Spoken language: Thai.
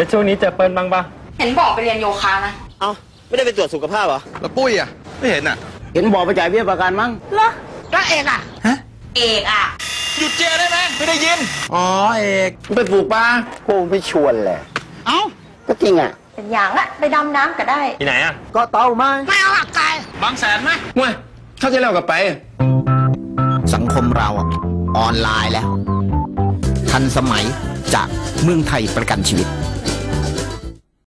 แล้วช่วงนี้เจอเปิ้ลบ้างปะเห็นบอกไปเรียนโยคะนะ เอ้าไม่ได้ไปตรวจสุขภาพเหรอแล้วปุ้ยอะ ไม่เห็นอะ เห็นบอกไปจ่ายเบี้ยประกันมั้งเหรอแล้วเอกอะ ฮะ เอกอะ หยุดเจได้ไหมไม่ได้ยิน อ๋อเอกไปปลูกปลากูไม่ชวนแหละ เอ้า ก็จริงอะเป็นอย่างละไปดำน้ำก็ได้ที่ไหนอะ ก็เต่าไหมไม่เอาหักไกลบางแสนไหมมว้ยเข้าใจแล้วกับไป สังคมเราอะออนไลน์แล้ว ทันสมัยจากเมืองไทยประกันชีวิต